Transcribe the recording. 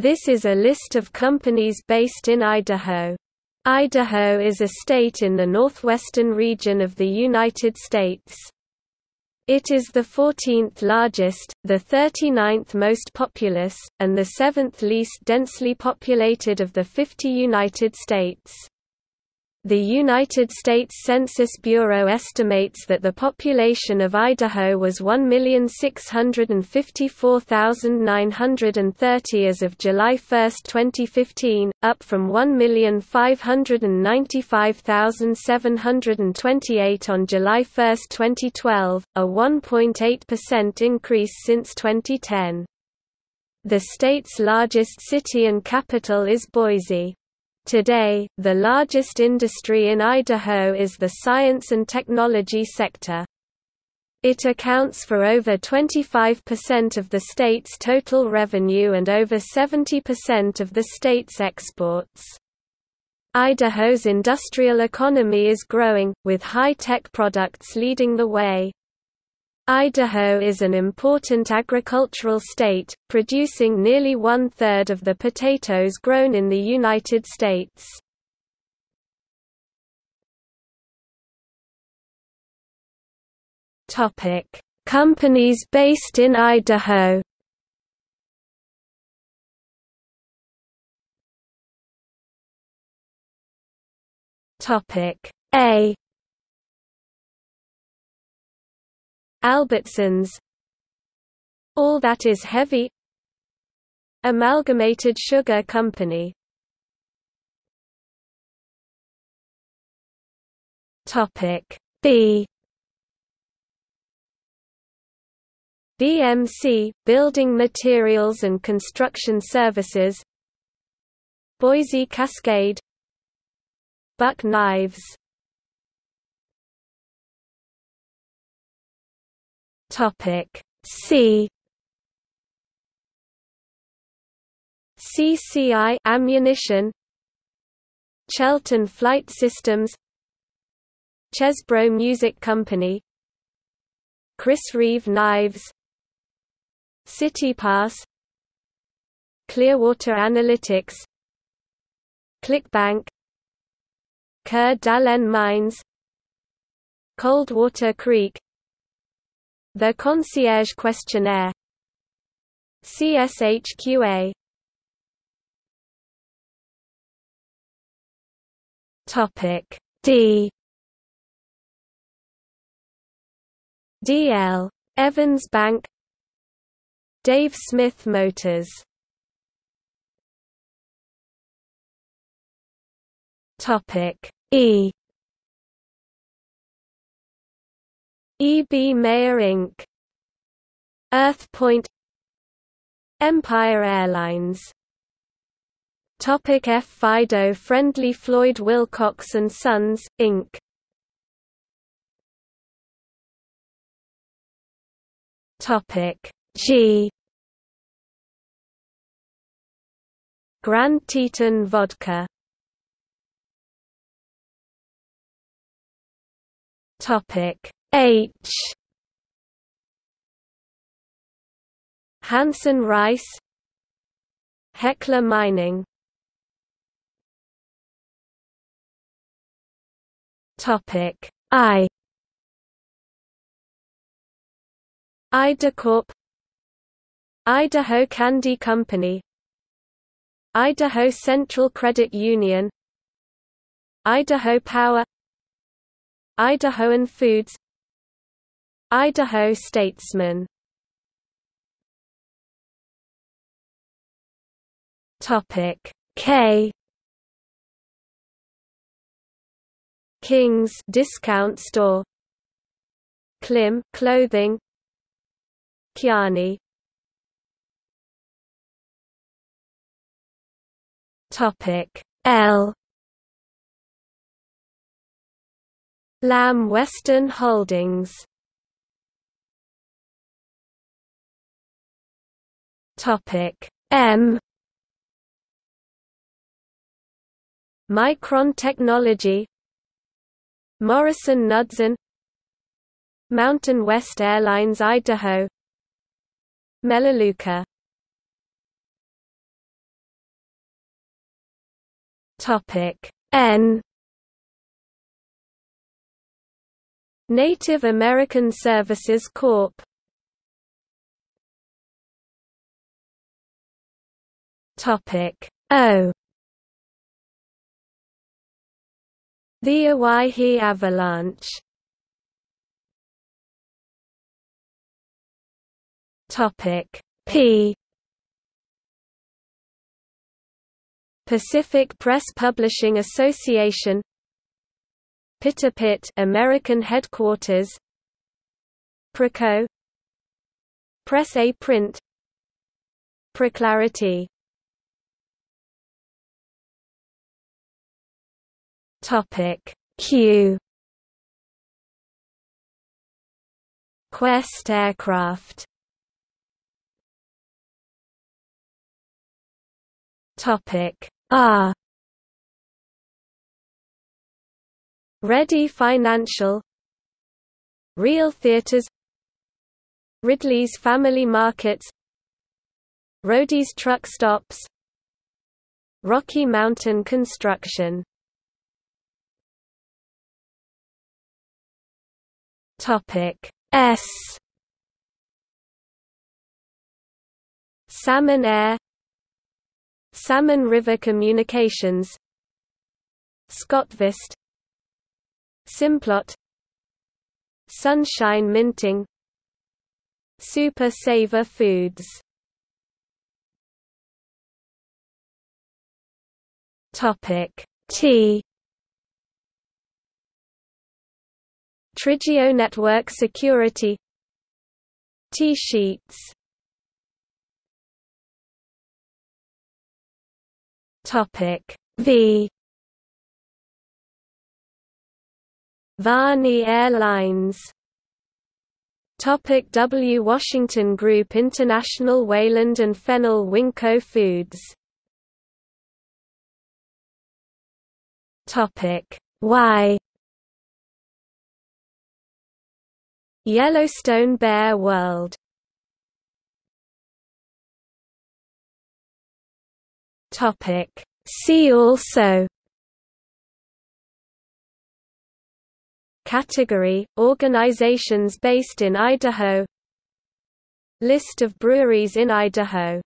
This is a list of companies based in Idaho. Idaho is a state in the northwestern region of the United States. It is the 14th largest, the 39th most populous, and the 7th least densely populated of the 50 United States. The United States Census Bureau estimates that the population of Idaho was 1,654,930 as of July 1, 2015, up from 1,595,728 on July 1, 2012, a 1.8% increase since 2010. The state's largest city and capital is Boise. Today, the largest industry in Idaho is the science and technology sector. It accounts for over 25% of the state's total revenue and over 70% of the state's exports. Idaho's industrial economy is growing, with high-tech products leading the way. Idaho is an important agricultural state, producing nearly one-third of the potatoes grown in the United States. Companies based in Idaho A Albertsons. All That Is Heavy. Amalgamated Sugar Company. Topic B. BMC Building Materials and Construction Services. Boise Cascade. Buck Knives Topic C. CCI ammunition. Chelton Flight Systems. Chesbro Music Company. Chris Reeve Knives. CityPass Clearwater Analytics. ClickBank. Coeur d'Alene Mines. Coldwater Creek the Concierge Questionnaire. CSHQA Topic D. DL Evans Bank. Dave Smith Motors. Topic E E. B. Meyer Inc. Earth Point Empire Airlines Topic F. Fido Friendly Floyd Wilcox & Sons, Inc. Topic G. Grand Teton Vodka Topic H. Hanson Rice. Hecla Mining. Topic I. Idacorp. Idaho Candy Company. Idaho Central Credit Union. Idaho Power. Idahoan Foods Idaho statesman. Topic. K. King's discount store. Klim clothing. Kiani. Topic. L. Lamb Weston Holdings Topic. M. Micron Technology. Morrison Knudsen. Mountain West Airlines Idaho. Melaleuca. Topic. N. Native American Services Corp. Topic. O. The Owyhee Avalanche. Topic. P. Pacific Press Publishing Association. Pit American headquarters. Preco. Press A Print. ProClarity Topic. Q. Quest Aircraft. Topic. R. Ready Financial. Reel Theatres. Ridley's Family Markets. Roady's Truck Stops. Rocky Mountain Construction Topic S. Salmon Air. Salmon River Communications. SCOTTeVEST. Simplot. Sunshine Minting. Super Saver Foods. Topic T TriGeo Network Security TSheets. V. Varney Airlines. Topic W. Washington Group International Wayland and Fennel WinCo Foods. Topic Y Yellowstone Bear World. See also. Category – Organizations based in Idaho. List of breweries in Idaho